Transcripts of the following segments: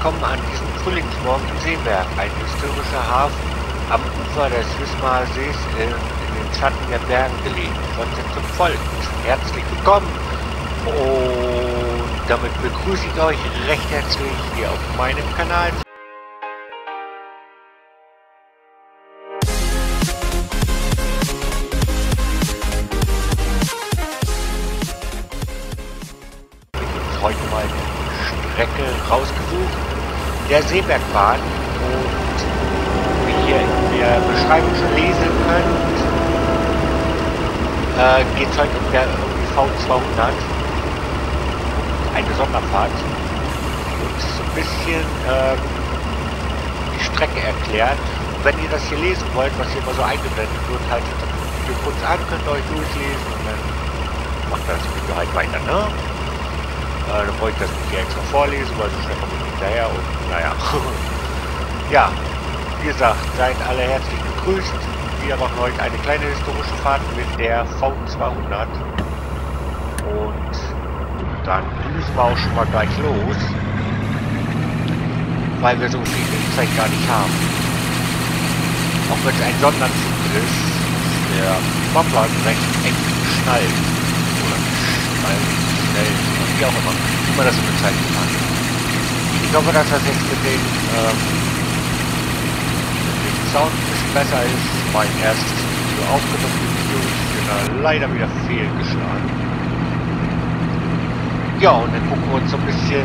angekommen an diesem Frühlingsmorgen in Seeberg, ein historischer Hafen am Ufer des Wismarer Sees in, in den Schatten der Berge gelegen. Fortsetzung folgt. Herzlich willkommen und damit begrüße ich euch recht herzlich hier auf meinem Kanal. Strecke rausgesucht, der Seebergbahn und wie ihr in der Beschreibung schon lesen könnt, äh, geht es heute um, der, um die V200, eine Sonderfahrt und so ein bisschen äh, die Strecke erklärt. Und wenn ihr das hier lesen wollt, was hier immer so eingeblendet wird, haltet das Video kurz an, könnt ihr euch durchlesen und dann macht das Video halt weiter, ne? Äh, dann wollte ich das nicht extra vorlesen, weil so schnell komme hinterher und naja. ja, wie gesagt, seid alle herzlich begrüßt. Wir machen heute eine kleine historische Fahrt mit der V200. Und dann düsen wir auch schon mal gleich los. Weil wir so viel Zeit gar nicht haben. Auch wenn es ein Sonderzug ist, der Bumper recht eng schnallt. Oder schnallt, schnell wie auch immer, wie man das so bezeichnen kann. Ich hoffe, dass das jetzt mit dem, ähm, mit dem Sound ein bisschen besser ist. Mein erstes Video aufgenommen Video, da leider wieder fehlgeschlagen. Ja, und dann gucken wir uns so ein bisschen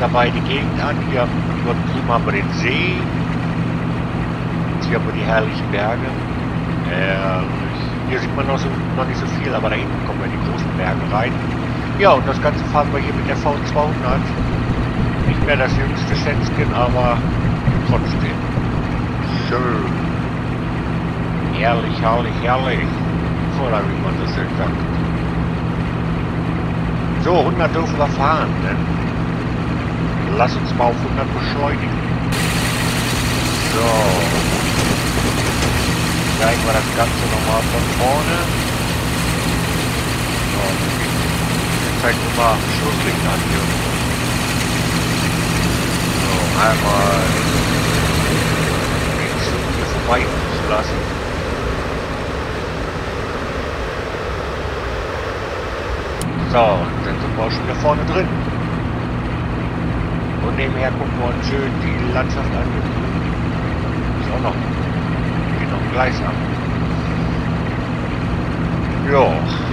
dabei die Gegend an. Hier drüben haben wir den See. Hier wir die herrlichen Berge. Herrlich. Hier sieht man noch, so, noch nicht so viel, aber da hinten kommen wir in die großen Berge rein. Ja, und das Ganze fahren wir hier mit der V200. Nicht mehr das jüngste Schätzchen, aber trotzdem. Schön. Herrlich, herrlich, herrlich. Oder wie man so schön sagt. So, 100 dürfen wir fahren, ne? Lass uns mal auf 100 beschleunigen. So. Zeigen wir das Ganze nochmal von vorne. So, zeigt immer an hier. So, einmal links hier vorbei zu lassen. So, und dann sind wir auch schon wieder vorne drin. Und nebenher gucken wir uns schön die Landschaft an. Ist auch noch, geht noch Gleis an. Ja.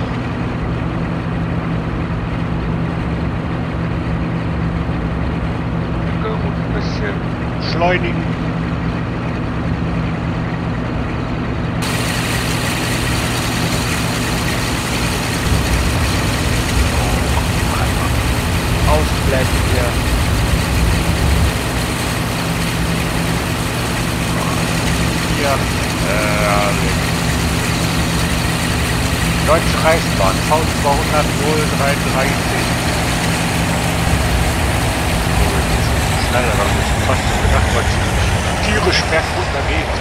Beschleunigen. Ausblenden hier. Äh, Deutsche Reichsbahn V200 033. schneller, aber ich fast so gedacht, weil es tierisch bergunter geht.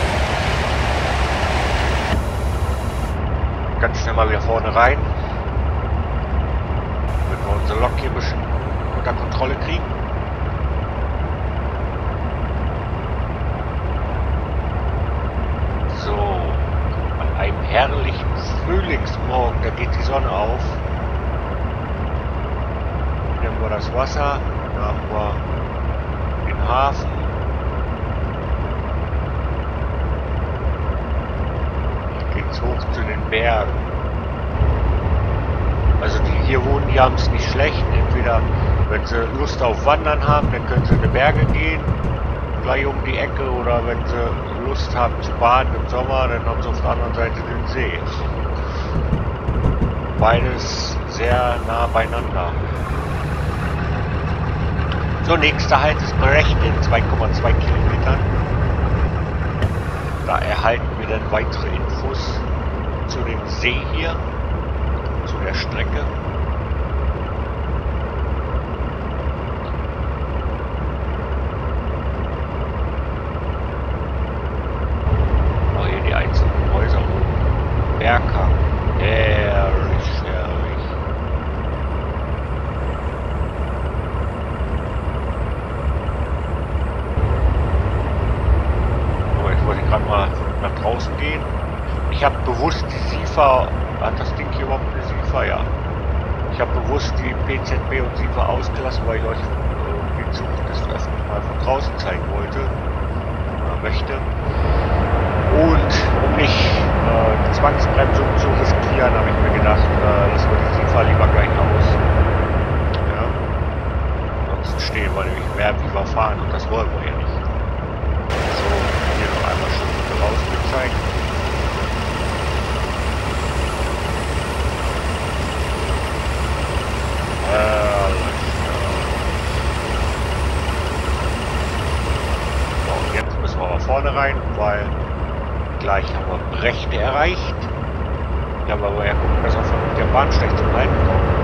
Ganz schnell mal wieder vorne rein. Damit wir unsere Lok hier ein bisschen unter Kontrolle kriegen. So, an einem herrlichen Frühlingsmorgen, da geht die Sonne auf. Haben wir das Wasser, da haben wir Hafen. Hier geht's hoch zu den Bergen. Also die hier wohnen, die haben es nicht schlecht. Entweder, wenn sie Lust auf Wandern haben, dann können sie in die Berge gehen, gleich um die Ecke. Oder wenn sie Lust haben zu baden im Sommer, dann haben sie auf der anderen Seite den See. Beides sehr nah beieinander. So, nächster Halt ist Brecht in 2,2 Kilometern. Da erhalten wir dann weitere Infos zu dem See hier, zu der Strecke. Oh, hier die einzelnen Häuser oben. Berghang. Herrlich, herrlich. mal nach draußen gehen. Ich habe bewusst die SIFA, hat das Ding hier überhaupt eine SIFA? Ja. Ich habe bewusst die PZB und SIFA ausgelassen, weil ich euch äh, den Zug des Öfteren mal von draußen zeigen wollte oder möchte. Und um nicht äh, Zwangsbremsung zu riskieren, habe ich mir gedacht, äh, lassen wir die SIFA lieber gleich aus. Ja. Ansonsten stehen wir nämlich mehr wie wir fahren und das wollen wir ja nicht. So, hier noch einmal schön raus gezeigt. vorne rein, weil gleich haben wir Brechte erreicht. Ja, aber wir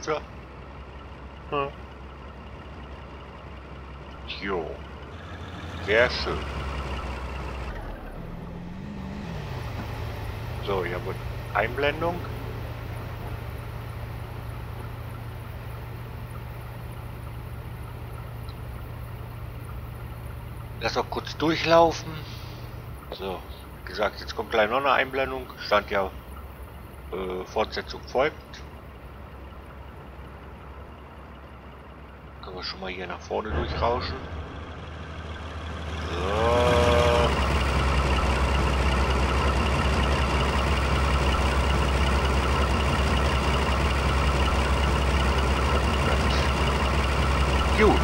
Lakuta? Hm. Jo. Sehr schön. So, hier wird Einblendung. Lass auch kurz durchlaufen. So, wie gesagt, jetzt kommt gleich noch eine Einblendung. Stand ja äh, Fortsetzung folgt. Können wir schon mal hier nach vorne durchrauschen. So. Gut.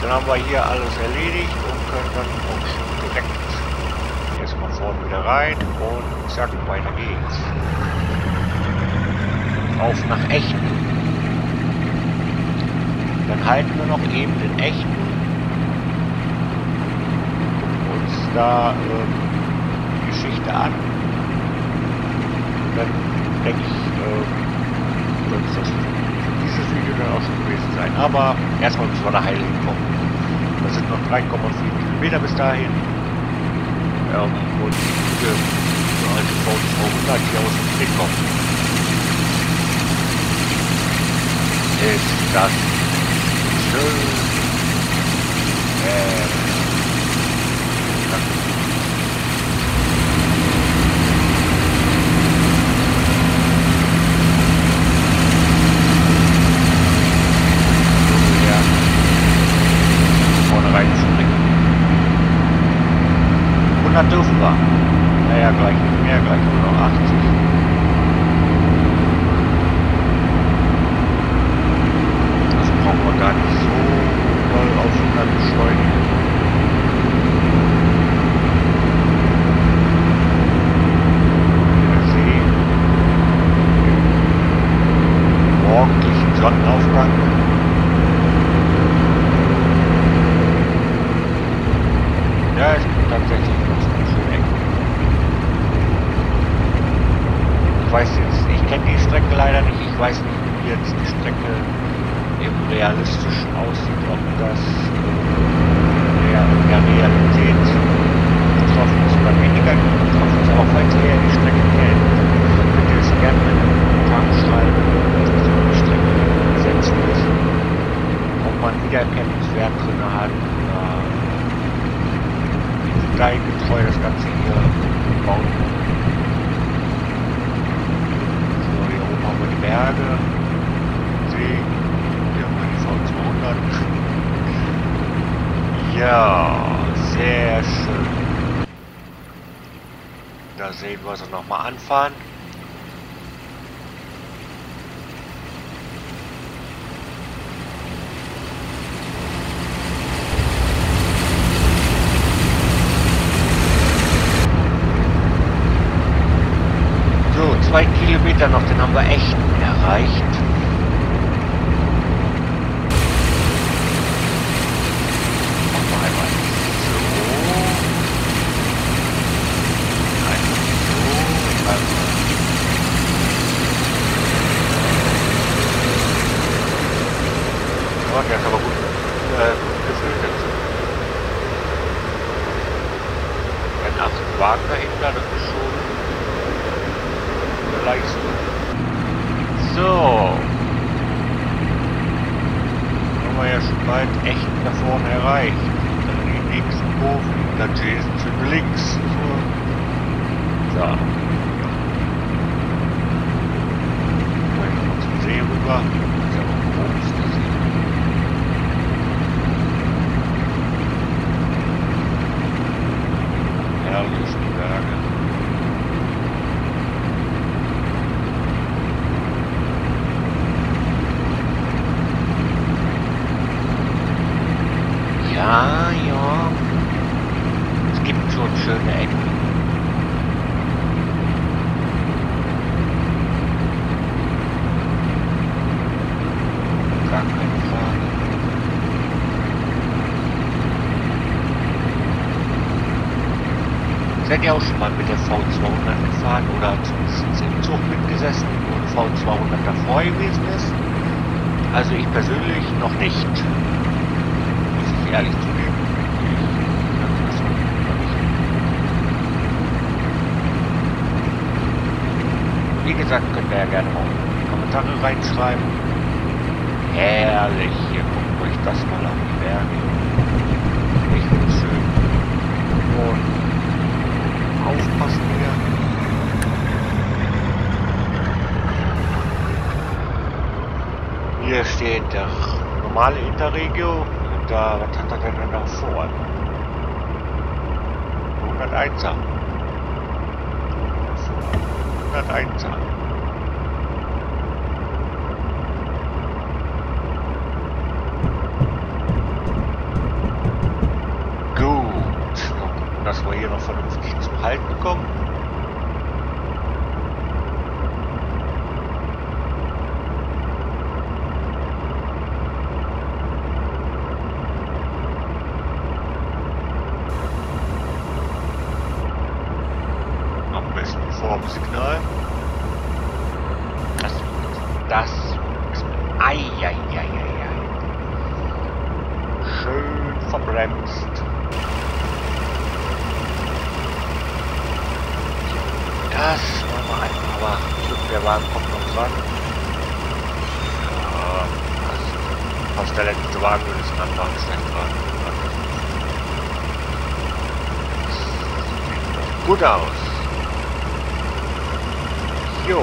Dann haben wir hier alles erledigt und können dann auch schon direkt erstmal vorne wieder rein und zack, weiter geht's. Auf nach Echten. Dann halten wir noch eben den echten. Gucken uns da äh, die Geschichte an. dann denke ich, äh, wird das dieses Video dann auch schon gewesen sein. Aber erstmal müssen wir nach Heiligen kommen. Das sind noch 3,4 Kilometer bis dahin. Ja, und diese so alte V200 hier aus dem Krieg kommt. Ist das schön. Äh, dürfen wir. Naja, gleich nicht mehr, gleich nur noch 80. gar nicht so voll auf 100 beschleunigen. Der See. Morgendlichen Sonnenaufgang. Ja, es gibt tatsächlich noch so schöne Ecken. Ich weiß jetzt, ich kenne die Strecke leider nicht. Ich weiß nicht, wie jetzt die Strecke im realistischen aussieht, ob das äh, der, der Realität betroffen ist oder weniger betroffen ist. Aber falls ihr die Strecke könnt ihr es gerne in den Kommentaren schreiben, dass so die Strecke gesetzt ist. Ob man Wiedererkennungswert drin hat wie detailgetreu das Ganze hier gebaut wird. So, hier oben haben wir die Berge, See, hier haben wir die V200. Ja, sehr schön. Da sehen wir sie nochmal anfahren. So, zwei Kilometer noch, den haben wir echt erreicht. Machen wir einmal so. Einmal so. Einmal. Ja, der ist aber gut äh, gefiltert. Wenn 8 Wagen dahinter, das ist schon eine Leistung. So. Ja bald echt da vorne erreicht. Dann die nächsten Kurven. Da Jason schön links. So. so. Mal noch zum See rüber. Das ist aber groß, der See. Herrlich, die Berge. Ja, ja. Es gibt schon schöne Ecken. Gar keine Frage. Seid ihr auch schon mal mit der V200 gefahren oder zumindest im Zug mitgesessen, wo ein V200 davor gewesen ist? Also ich persönlich noch nicht ehrlich nicht. Wie gesagt, könnt ihr ja gerne mal in die Kommentare reinschreiben. Herrlich, hier guckt euch das mal an, die Berge. Ich finde es schön. Und aufpassen hier. Hier steht der normale Interregio. Da, was hat er denn noch vor? 101er. 101er. Gut. Dass wir hier noch vernünftig zum Halten kommen. Am besten vor dem Signal. Das, das ist Eieieiei. Schön verbremst. Das machen wir einfach, aber Glück, der Wagen kommt noch dran. Ja, fast der letzte Wagen würde es anfangen, schlecht dran. Das sieht doch gut aus. Jo.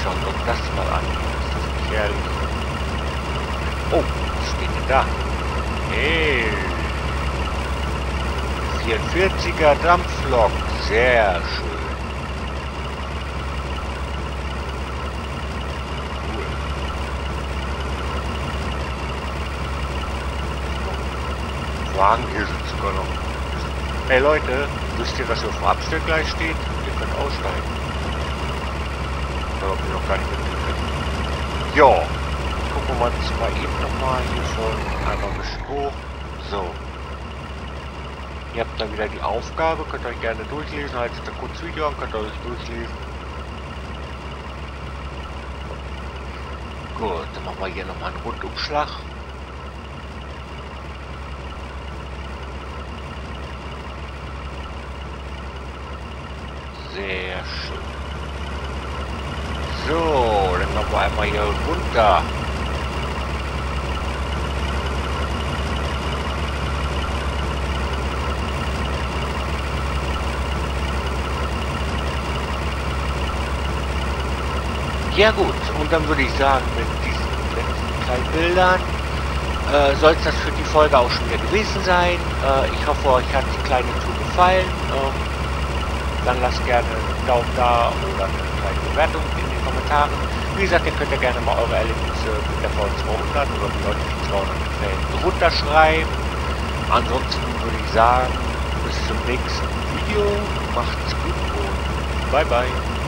Schaut uns das mal an. Ist das nicht herrlich? Oh, was steht denn da? Hey. 44er Dampflok. Sehr schön. Wagen hier sind sogar noch. Hey Leute, wisst ihr, was ihr auf dem Abstellgleis steht? Könnt aussteigen. Da habt ihr noch gar nicht mitgekriegt. Ja, gucken wir uns mal eben nochmal hier von einmal ein bisschen hoch. So. Ihr habt da wieder die Aufgabe, könnt euch gerne durchlesen, haltet da kurz Video an, könnt euch durchlesen. Gut, dann machen wir hier nochmal einen Rundumschlag. Sehr schön. So, dann wir einmal hier runter. Ja gut, und dann würde ich sagen, mit diesen letzten kleinen Bildern äh, soll es das für die Folge auch schon wieder gewesen sein. Äh, ich hoffe, euch hat die kleine Tour gefallen. Ähm, dann lasst gerne einen Daumen da oder eine Bewertung in den Kommentaren. Wie gesagt, ihr könnt ja gerne mal eure Erlebnisse mit der V200 oder wie euch die 200 gefällt runterschreiben. Ansonsten würde ich sagen, bis zum nächsten Video. Macht's gut und bye bye.